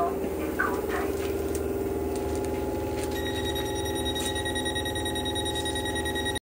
know,